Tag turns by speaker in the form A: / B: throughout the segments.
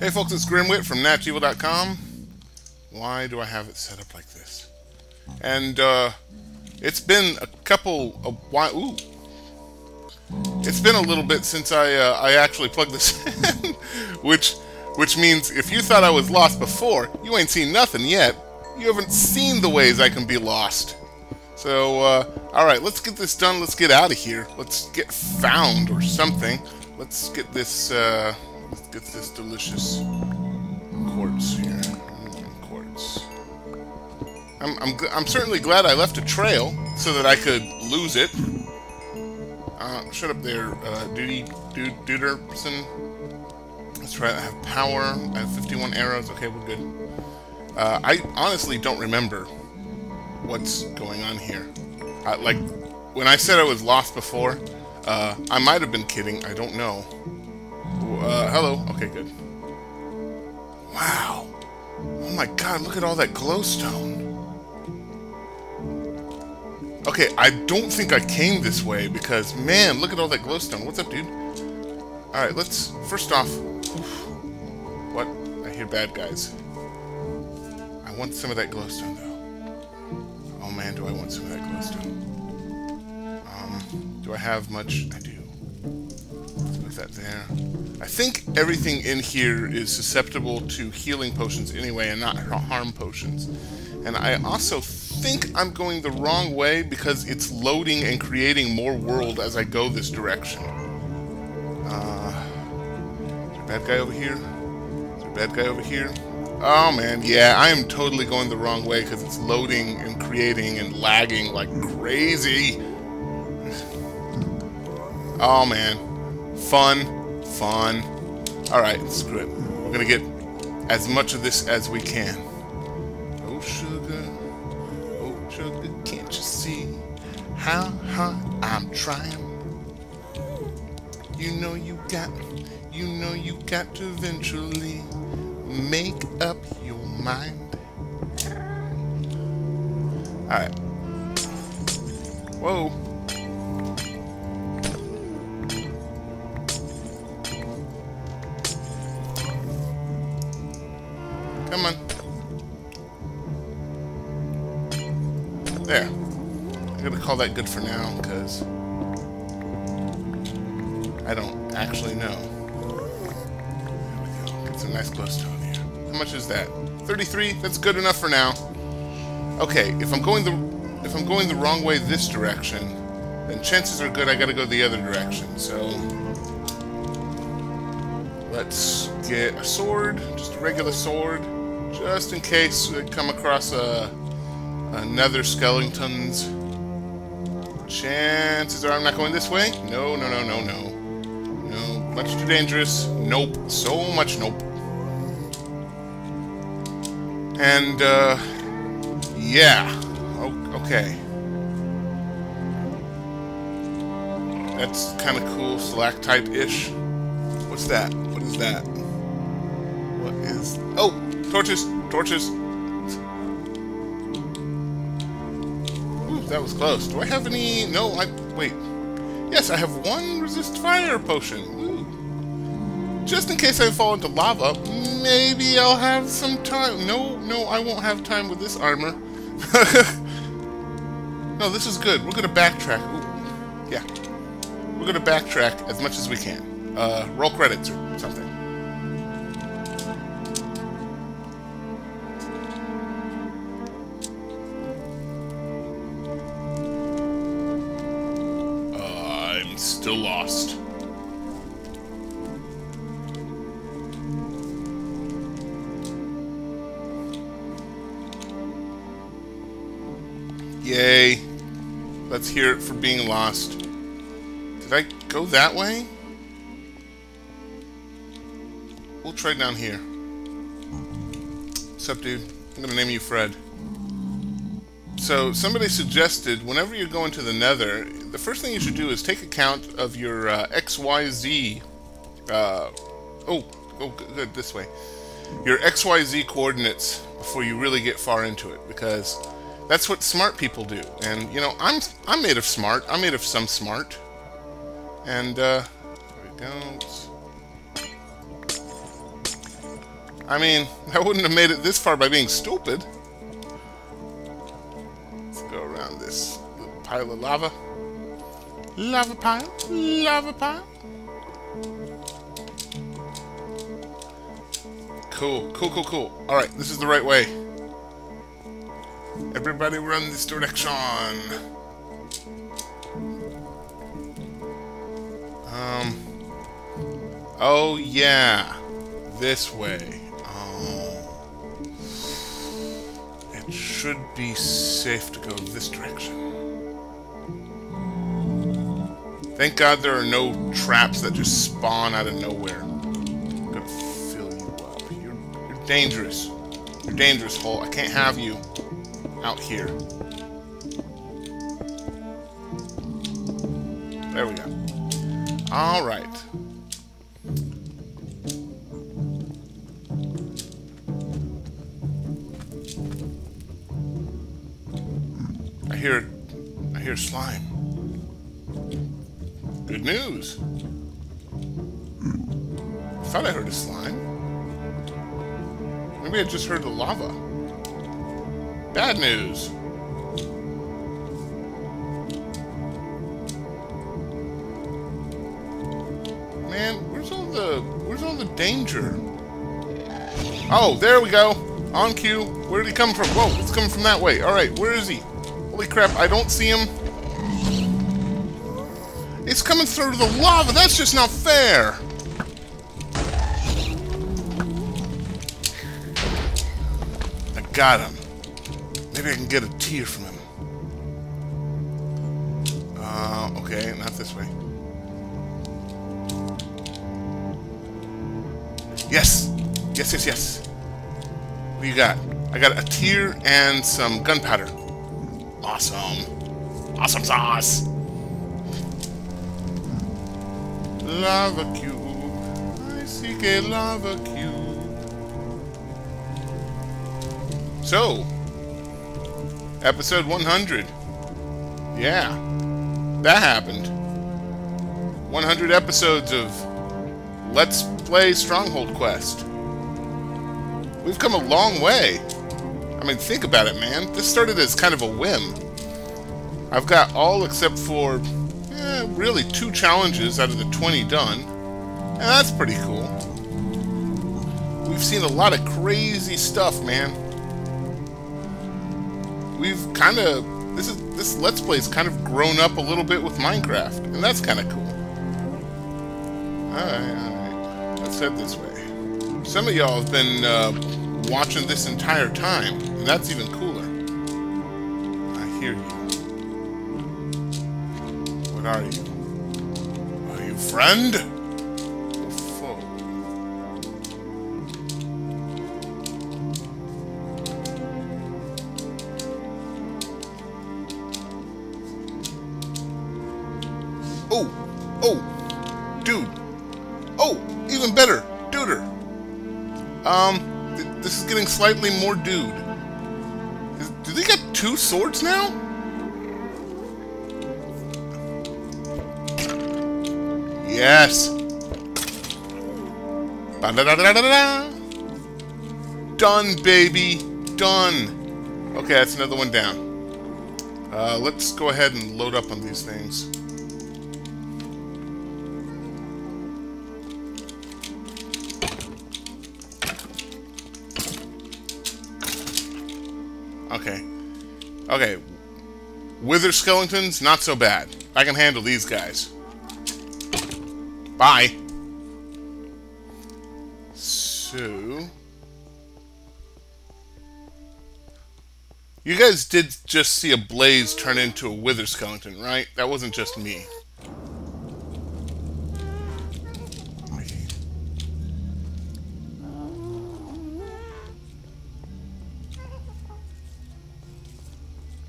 A: Hey folks, it's Grimwit from NatchEvil.com. Why do I have it set up like this? And uh, it's been a couple of why. Ooh, it's been a little bit since I uh, I actually plugged this in, which which means if you thought I was lost before, you ain't seen nothing yet. You haven't seen the ways I can be lost. So, uh, alright, let's get this done. Let's get out of here. Let's get found or something. Let's get this, uh, let's get this delicious quartz here. Quartz. I'm, I'm, I'm certainly glad I left a trail so that I could lose it. Uh, shut up there, uh, Duty, Dude, Duderson. That's right, I have power. I have 51 arrows. Okay, we're good. Uh, I honestly don't remember what's going on here. Uh, like, when I said I was lost before, uh, I might have been kidding. I don't know. Uh, hello. Okay, good. Wow. Oh my god, look at all that glowstone. Okay, I don't think I came this way because, man, look at all that glowstone. What's up, dude? Alright, let's... First off... Oof, what? I hear bad guys. I want some of that glowstone, though. Oh man, do I want some of that glowstone. Um, do I have much? I do. That there. I think everything in here is susceptible to healing potions anyway and not harm potions. And I also think I'm going the wrong way because it's loading and creating more world as I go this direction. Uh, bad guy over here? Bad guy over here? Oh man, yeah, I am totally going the wrong way because it's loading and creating and lagging like crazy. Oh man, fun, fun. Alright, screw it. We're gonna get as much of this as we can. Oh sugar, oh sugar, can't you see how hard I'm trying? You know you got, you know you got to eventually make up your mind. Alright. Whoa. Call that good for now, because I don't actually know. There we go. Get some nice glowstone here. How much is that? 33? That's good enough for now. Okay, if I'm going the if I'm going the wrong way this direction, then chances are good I gotta go the other direction. So let's get a sword, just a regular sword, just in case we come across a another skeleton's. Chances are I'm not going this way. No, no, no, no, no. No, much too dangerous. Nope. So much nope. And, uh, yeah. O okay. That's kind of cool, stalactite-ish. What's that? What is that? What is... Oh! Torches! Torches! That was close. Do I have any... No, I... Wait. Yes, I have one resist fire potion. Ooh. Just in case I fall into lava, maybe I'll have some time. No, no, I won't have time with this armor. no, this is good. We're gonna backtrack. Ooh. Yeah. We're gonna backtrack as much as we can. Uh, roll credits or something. Still lost. Yay. Let's hear it for being lost. Did I go that way? We'll try down here. What's up, dude? I'm gonna name you Fred. So, somebody suggested whenever you're going to the nether, the first thing you should do is take account of your uh, XYZ. Uh, oh, oh, good, this way. Your XYZ coordinates before you really get far into it, because that's what smart people do. And, you know, I'm, I'm made of smart. I'm made of some smart. And, uh, there we go. I mean, I wouldn't have made it this far by being stupid. Let's go around this little pile of lava. Lava pile, lava pile. Cool, cool, cool, cool. Alright, this is the right way. Everybody run this direction. Um. Oh, yeah. This way. Oh. It should be safe to go this direction. Thank God there are no traps that just spawn out of nowhere. I'm gonna fill you up. You're, you're dangerous. You're dangerous, Hole. I can't have you out here. There we go. Alright. I hear... I hear slime. Good news. I thought I heard a slime. Maybe I just heard the lava. Bad news. Man, where's all the where's all the danger? Oh, there we go. On cue. Where did he come from? Whoa, it's coming from that way. Alright, where is he? Holy crap, I don't see him. It's coming through to the lava. That's just not fair. I got him. Maybe I can get a tear from him. Uh, okay, not this way. Yes! Yes, yes, yes. What do you got? I got a tear and some gunpowder. Awesome. Awesome sauce! Lava cube. I seek a lava cube. So, episode 100. Yeah, that happened. 100 episodes of Let's Play Stronghold Quest. We've come a long way. I mean, think about it, man. This started as kind of a whim. I've got all except for, really two challenges out of the 20 done. And that's pretty cool. We've seen a lot of crazy stuff, man. We've kind of this is this let's play's kind of grown up a little bit with Minecraft, and that's kind of cool. All right, all right. Let's head this way. Some of y'all have been uh, watching this entire time, and that's even cooler. I hear you. Are you? Are you friend? Or foe? Oh, oh, dude. Oh, even better, duder. Um, th this is getting slightly more dude. Is, do they got two swords now? Yes. Ba-da-da-da-da-da. Done, baby. Done. Okay, that's another one down. Uh, let's go ahead and load up on these things. Okay. Okay. Wither skeletons, not so bad. I can handle these guys. Bye. So... You guys did just see a blaze turn into a wither skeleton, right? That wasn't just me.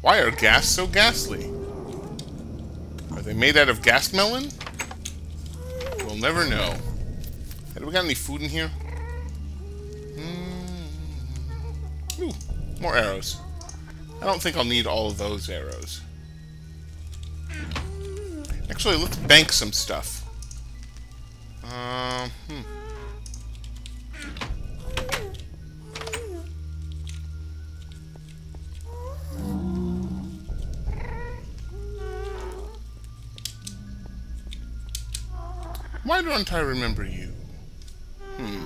A: Why are gas so ghastly? Are they made out of gas melon? We'll never know. Do we got any food in here? Mm. Ooh, more arrows. I don't think I'll need all of those arrows. Actually, let's bank some stuff. Um, hmm. Why don't I remember you? Hmm.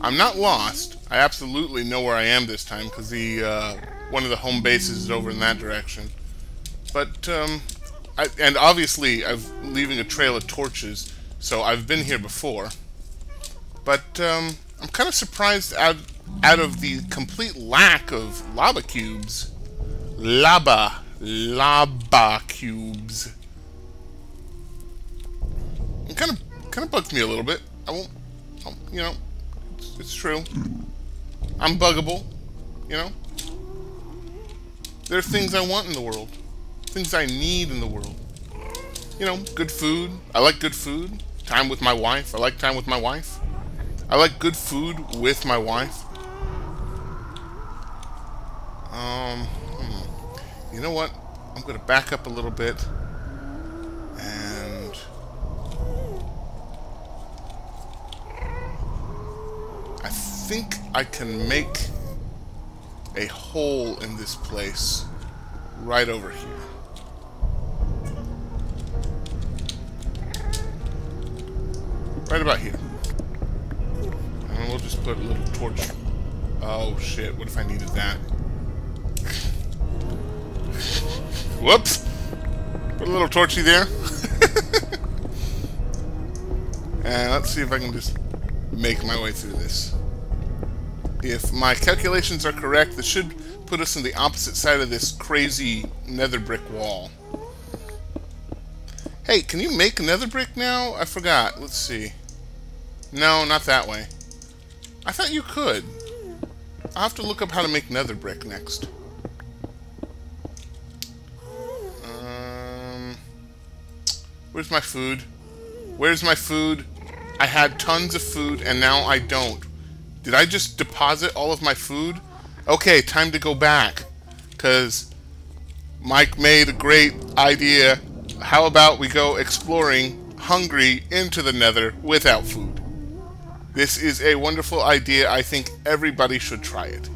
A: I'm not lost. I absolutely know where I am this time because the uh, one of the home bases is over in that direction. But um, I, and obviously I'm leaving a trail of torches, so I've been here before. But um, I'm kind of surprised out out of the complete lack of lava cubes. Lava, lava cubes. Kind of kind of bugs me a little bit. I won't, you know, it's, it's true. I'm buggable, you know. There are things I want in the world, things I need in the world. You know, good food. I like good food. Time with my wife. I like time with my wife. I like good food with my wife. Um, hmm. you know what? I'm going to back up a little bit and I think I can make a hole in this place right over here. Right about here. And we'll just put a little torch. Oh shit, what if I needed that? Whoops! Put a little torchy there. and let's see if I can just make my way through this. If my calculations are correct, this should put us on the opposite side of this crazy nether brick wall. Hey, can you make nether brick now? I forgot. Let's see. No, not that way. I thought you could. I'll have to look up how to make nether brick next. Um, where's my food? Where's my food? I had tons of food and now I don't. Did I just deposit all of my food? Okay, time to go back. Because Mike made a great idea. How about we go exploring hungry into the nether without food? This is a wonderful idea. I think everybody should try it.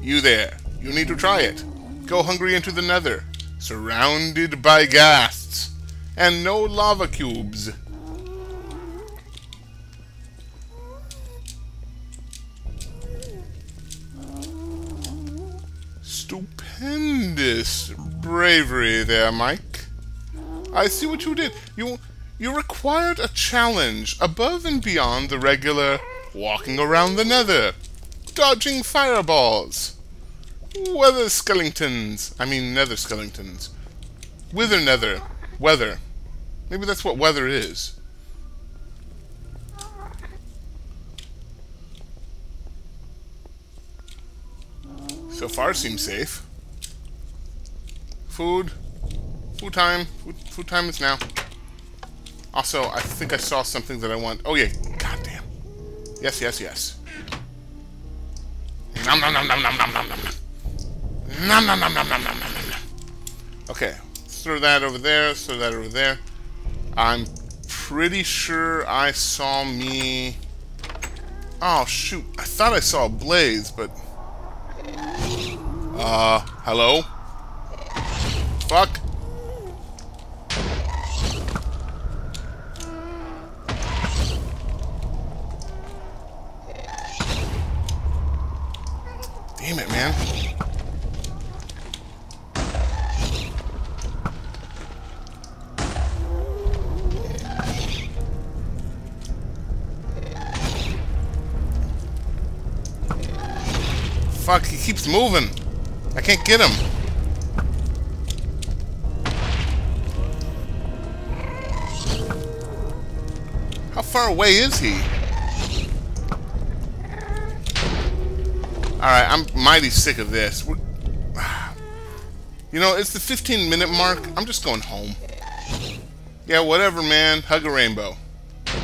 A: You there, you need to try it. Go hungry into the nether, surrounded by ghasts, and no lava cubes. Stupendous bravery there, Mike. I see what you did. You you required a challenge above and beyond the regular walking around the nether, dodging fireballs, weather skeletons, I mean nether skeletons, wither nether, weather. Maybe that's what weather is. So far seems safe. Food. Food time. Food, food time is now. Also, I think I saw something that I want. Oh, yeah. God damn. Yes, yes, yes. Nom nom nom nom nom nom nom nom. Nom nom nom nom nom nom nom nom. Okay. Throw that over there. Throw that over there. I'm pretty sure I saw me... Oh, shoot. I thought I saw a blaze, but... Uh, hello? Fuck. Damn it, man. Fuck, he keeps moving. I can't get him. How far away is he? Alright, I'm mighty sick of this. We're, you know, it's the 15 minute mark. I'm just going home. Yeah, whatever, man. Hug a rainbow.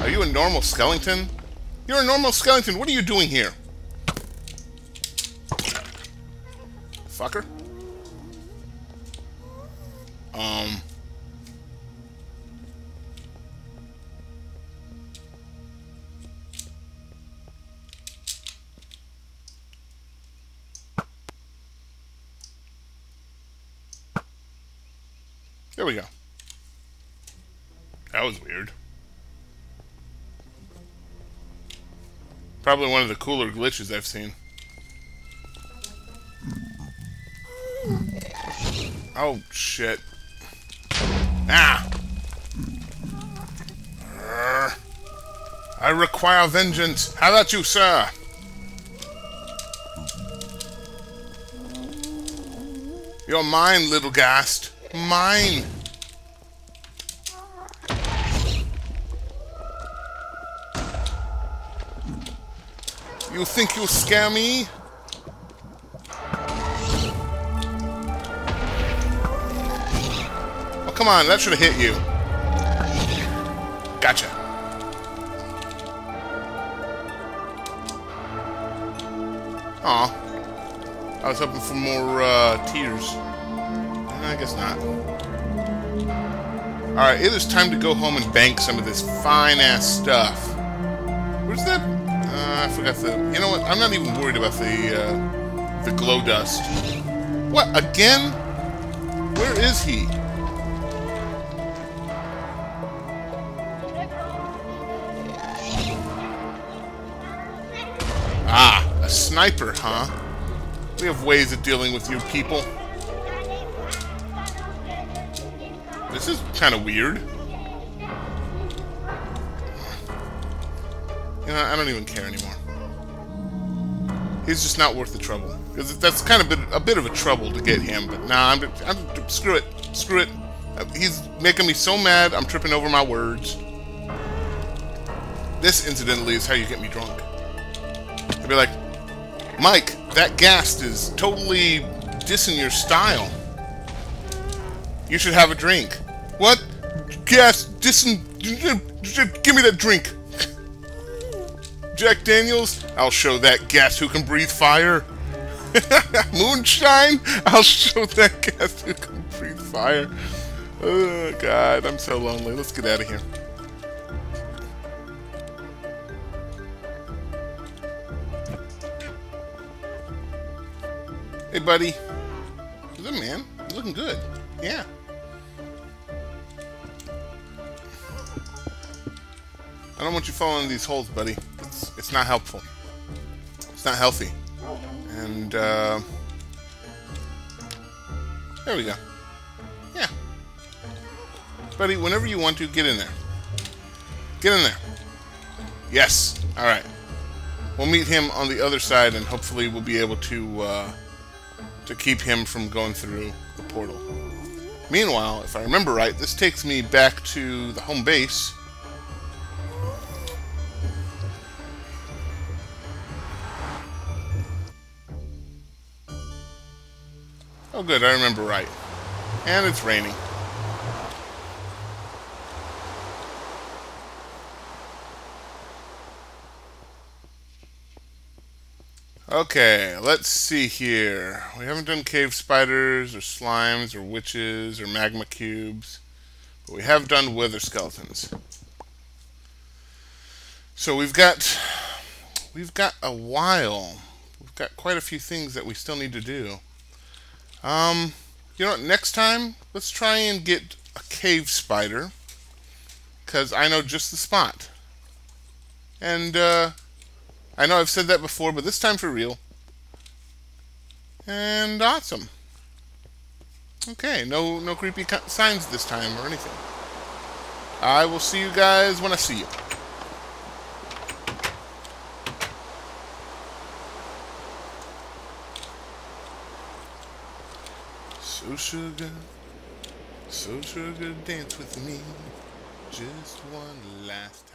A: Are you a normal skeleton? You're a normal skeleton. What are you doing here? Fucker. Um... There we go. That was weird. Probably one of the cooler glitches I've seen. Oh, shit. Ah! I require vengeance. How about you, sir? You're mine, little ghast. Mine. You think you'll scare me? Come on. That should have hit you. Gotcha. Aw. I was hoping for more uh, tears. I guess not. Alright, it is time to go home and bank some of this fine-ass stuff. Where's that? Uh, I forgot the... You know what? I'm not even worried about the, uh, the glow dust. What? Again? Where is he? A sniper, huh? We have ways of dealing with you people. This is kind of weird. You know, I don't even care anymore. He's just not worth the trouble. Because that's kind of a bit of a trouble to get him. But nah, I'm, I'm screw it. Screw it. He's making me so mad, I'm tripping over my words. This, incidentally, is how you get me drunk. I'd be like, Mike, that ghast is totally dissing your style. You should have a drink. What? Ghast dissing... Give me that drink. Jack Daniels? I'll show that ghast who can breathe fire. Moonshine? I'll show that ghast who can breathe fire. Oh, God, I'm so lonely. Let's get out of here. Hey, buddy. Good man. Looking good. Yeah. I don't want you falling in these holes, buddy. It's, it's not helpful. It's not healthy. And, uh... There we go. Yeah. Buddy, whenever you want to, get in there. Get in there. Yes. Alright. We'll meet him on the other side, and hopefully we'll be able to, uh to keep him from going through the portal. Meanwhile, if I remember right, this takes me back to the home base. Oh good, I remember right. And it's raining. Okay, let's see here. We haven't done cave spiders or slimes or witches or magma cubes, but we have done wither skeletons. So we've got we've got a while. We've got quite a few things that we still need to do. Um, you know what? Next time, let's try and get a cave spider, because I know just the spot. And uh, I know I've said that before, but this time for real. And awesome. Okay, no no creepy signs this time or anything. I will see you guys when I see you. So sugar, so sugar, dance with me. Just one last